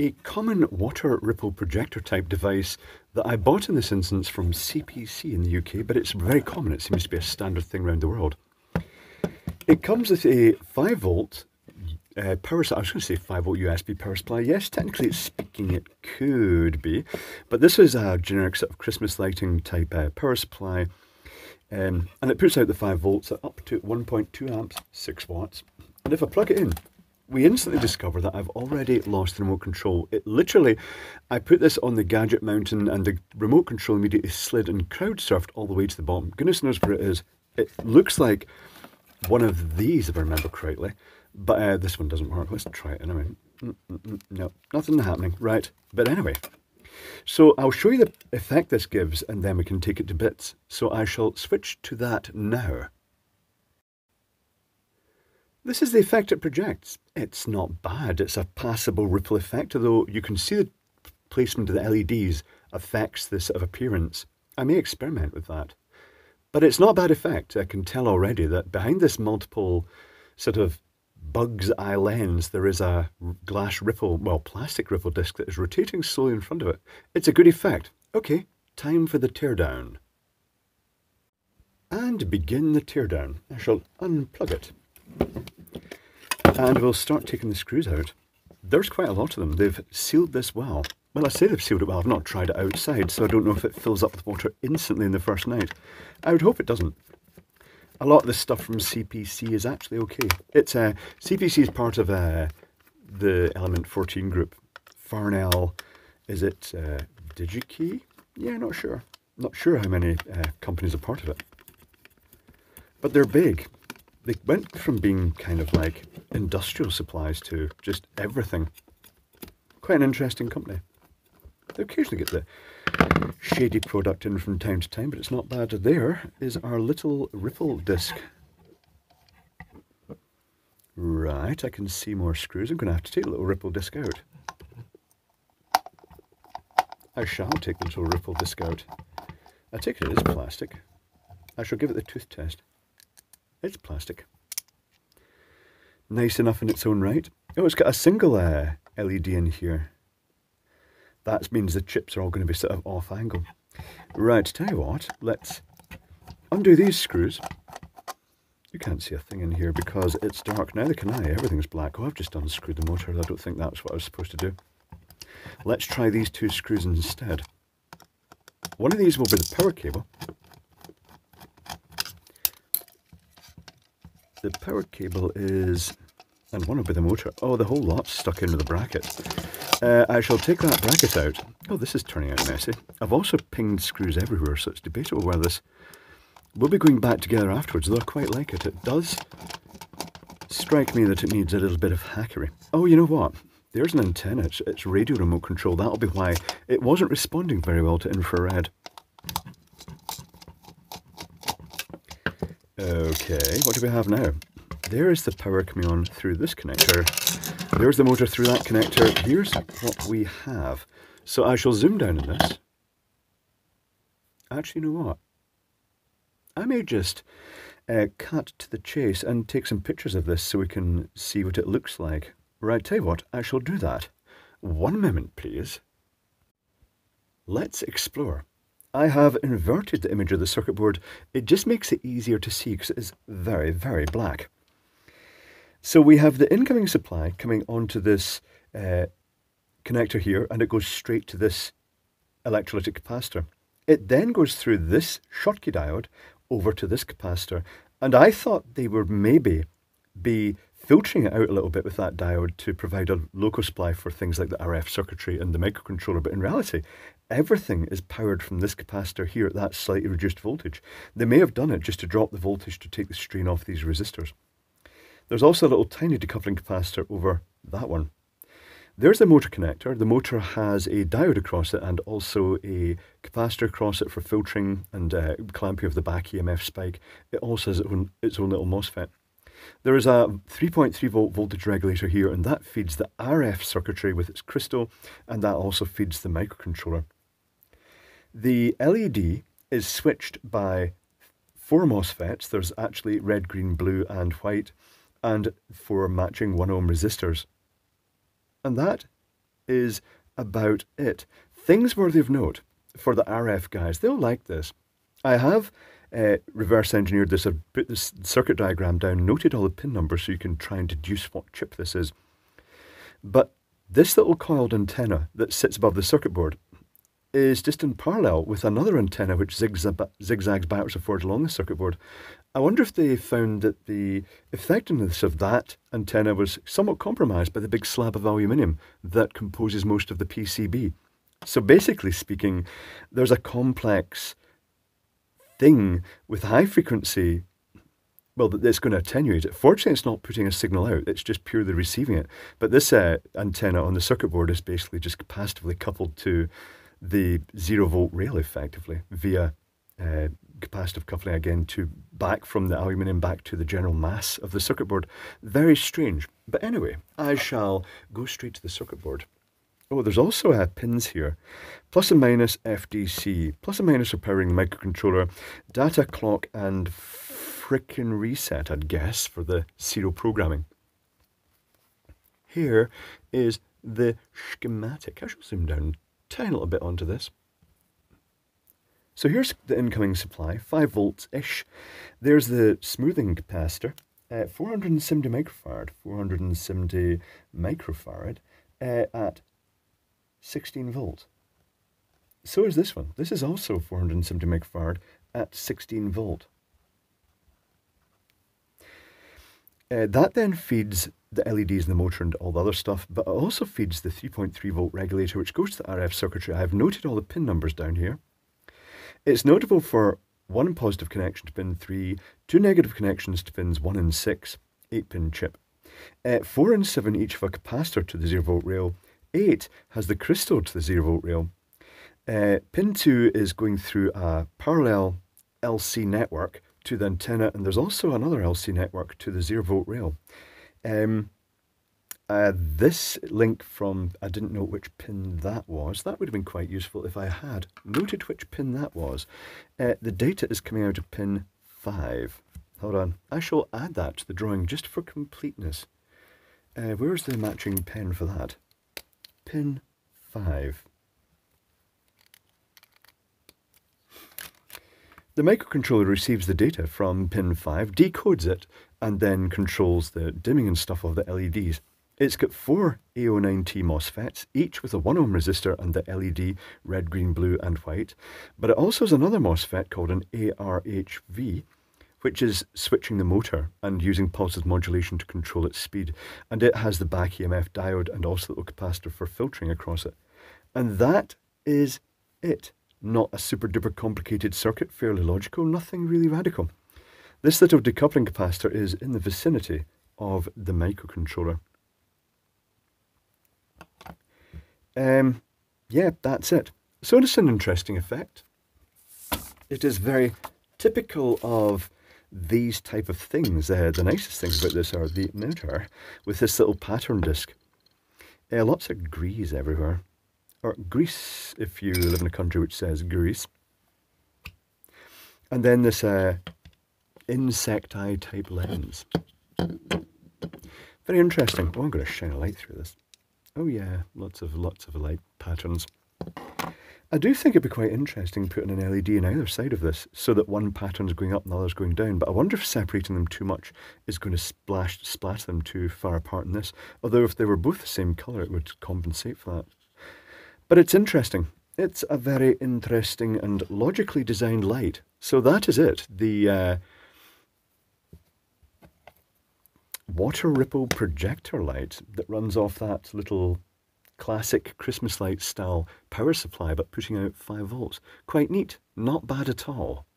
a common water ripple projector type device that I bought in this instance from CPC in the UK, but it's very common. It seems to be a standard thing around the world. It comes with a 5 volt uh, power supply. I was going to say 5 volt USB power supply. Yes, technically it's speaking, it could be, but this is a generic sort of Christmas lighting type uh, power supply. Um, and it puts out the 5 volts at up to 1.2 amps, 6 watts. And if I plug it in, we instantly discover that I've already lost the remote control. It literally, I put this on the gadget mountain and the remote control immediately slid and crowd surfed all the way to the bottom. Goodness knows where it is. It looks like one of these, if I remember correctly, but uh, this one doesn't work. Let's try it anyway. Mm -mm -mm, no, nothing happening. Right, but anyway. So I'll show you the effect this gives and then we can take it to bits. So I shall switch to that now. This is the effect it projects. It's not bad, it's a passable ripple effect, although you can see the placement of the LEDs affects this sort of appearance. I may experiment with that. But it's not a bad effect. I can tell already that behind this multiple sort of bug's eye lens, there is a glass ripple, well, plastic ripple disc that is rotating slowly in front of it. It's a good effect. Okay, time for the teardown. And begin the teardown. I shall unplug it. And we'll start taking the screws out. There's quite a lot of them. They've sealed this well. Well, I say they've sealed it well. I've not tried it outside, so I don't know if it fills up with water instantly in the first night. I would hope it doesn't. A lot of this stuff from CPC is actually okay. It's uh, CPC is part of uh, the Element 14 group. Farnell, is it uh, DigiKey? Yeah, not sure. Not sure how many uh, companies are part of it. But they're big they went from being kind of like industrial supplies to just everything. Quite an interesting company. They occasionally get the shady product in from time to time, but it's not bad. There is our little ripple disc. Right, I can see more screws. I'm going to have to take the little ripple disc out. I shall take the little ripple disc out. I take it it is plastic. I shall give it the tooth test. It's plastic. Nice enough in its own right. Oh, it's got a single uh, LED in here. That means the chips are all going to be sort of off angle. Right, tell you what, let's undo these screws. You can't see a thing in here because it's dark. Neither can I. Everything's black. Oh, I've just unscrewed the motor. I don't think that's what I was supposed to do. Let's try these two screws instead. One of these will be the power cable. The power cable is, and one will be the motor. Oh, the whole lot's stuck into the bracket. Uh, I shall take that bracket out. Oh, this is turning out messy. I've also pinged screws everywhere, so it's debatable whether this We'll be going back together afterwards, though I quite like it. It does strike me that it needs a little bit of hackery. Oh, you know what? There's an antenna. It's, it's radio remote control. That'll be why it wasn't responding very well to infrared. Okay, what do we have now? There is the power coming on through this connector. There's the motor through that connector. Here's what we have. So I shall zoom down in this. Actually, you know what? I may just uh, cut to the chase and take some pictures of this so we can see what it looks like. Right, tell you what, I shall do that. One moment, please. Let's explore. I have inverted the image of the circuit board. It just makes it easier to see because it is very, very black. So we have the incoming supply coming onto this uh, connector here and it goes straight to this electrolytic capacitor. It then goes through this Schottky diode over to this capacitor and I thought they would maybe be filtering it out a little bit with that diode to provide a local supply for things like the RF circuitry and the microcontroller. But in reality, everything is powered from this capacitor here at that slightly reduced voltage. They may have done it just to drop the voltage to take the strain off these resistors. There's also a little tiny decoupling capacitor over that one. There's the motor connector. The motor has a diode across it and also a capacitor across it for filtering and uh, clamping of the back EMF spike. It also has its own, its own little MOSFET. There is a 3.3 volt voltage regulator here and that feeds the RF circuitry with its crystal and that also feeds the microcontroller. The LED is switched by four MOSFETs. There's actually red, green, blue and white and four matching 1 ohm resistors. And that is about it. Things worthy of note for the RF guys. They'll like this. I have uh, reverse engineered this, I've put this circuit diagram down, noted all the pin numbers so you can try and deduce what chip this is. But this little coiled antenna that sits above the circuit board is just in parallel with another antenna which zigzags backwards and forwards along the circuit board. I wonder if they found that the effectiveness of that antenna was somewhat compromised by the big slab of aluminium that composes most of the PCB. So basically speaking, there's a complex thing with high frequency, well, that's going to attenuate it. Fortunately, it's not putting a signal out, it's just purely receiving it. But this uh, antenna on the circuit board is basically just capacitively coupled to the zero volt rail effectively via uh, capacitive coupling again to back from the aluminium back to the general mass of the circuit board. Very strange. But anyway, I shall go straight to the circuit board. Oh, there's also uh, pins here. Plus and minus FDC. Plus and minus for powering the microcontroller. Data clock and frickin' reset, I'd guess, for the serial programming. Here is the schematic. I shall zoom down a tiny little bit onto this. So here's the incoming supply, 5 volts-ish. There's the smoothing capacitor, uh, 470 microfarad, 470 microfarad uh, at 16 volt. So is this one. This is also 470 microfarad at 16 volt. Uh, that then feeds the LEDs in the motor and all the other stuff, but it also feeds the 3.3 volt regulator, which goes to the RF circuitry. I've noted all the pin numbers down here. It's notable for one positive connection to pin 3, two negative connections to pins 1 and 6, 8 pin chip, uh, 4 and 7 each of a capacitor to the 0 volt rail, 8 has the crystal to the 0 volt rail. Uh, pin 2 is going through a parallel LC network to the antenna, and there's also another LC network to the 0 volt rail. Um, uh, this link from, I didn't know which pin that was. That would have been quite useful if I had noted which pin that was. Uh, the data is coming out of pin 5. Hold on. I shall add that to the drawing just for completeness. Uh, where's the matching pen for that? pin 5. The microcontroller receives the data from pin 5, decodes it, and then controls the dimming and stuff of the LEDs. It's got four AO9T MOSFETs, each with a 1 ohm resistor and the LED red, green, blue and white. But it also has another MOSFET called an ARHV, which is switching the motor and using pulses modulation to control its speed. And it has the back EMF diode and also the little capacitor for filtering across it. And that is it. Not a super duper complicated circuit, fairly logical, nothing really radical. This little decoupling capacitor is in the vicinity of the microcontroller. Um, yeah, that's it. So it's an interesting effect. It is very typical of these type of things. Uh, the nicest things about this are the motor with this little pattern disc. Uh, lots of grease everywhere. Or grease if you live in a country which says grease. And then this uh, insect eye type lens. Very interesting. Oh, I'm going to shine a light through this. Oh yeah, lots of lots of light patterns. I do think it'd be quite interesting putting an LED on either side of this so that one pattern's going up and the other's going down. But I wonder if separating them too much is going to splash splash them too far apart in this. Although if they were both the same colour, it would compensate for that. But it's interesting. It's a very interesting and logically designed light. So that is it. The uh, water ripple projector light that runs off that little classic Christmas light style power supply, but putting out 5 volts. Quite neat, not bad at all.